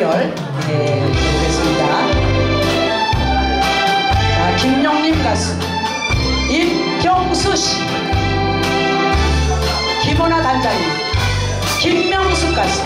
대결 예, 보겠습니다. 자, 김용림 가수, 임경수 씨, 김원아 단장님, 김명숙 가수,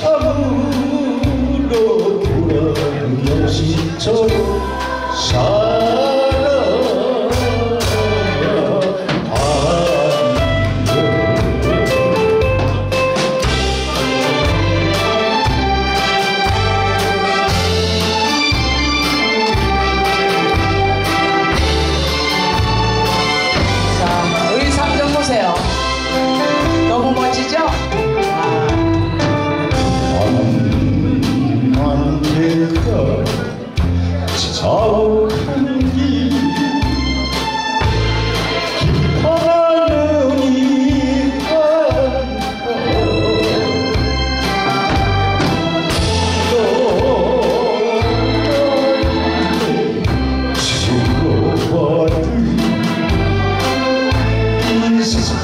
참으로 불안명신처럼 서울큰 길 깊어가는 이 감동 즐거워들 이 세상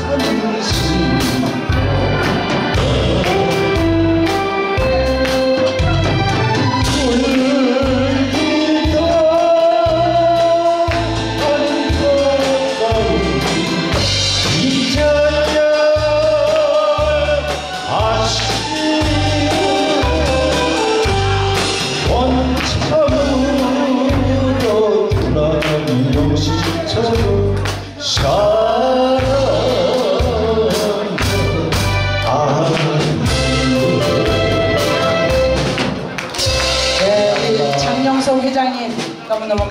estamos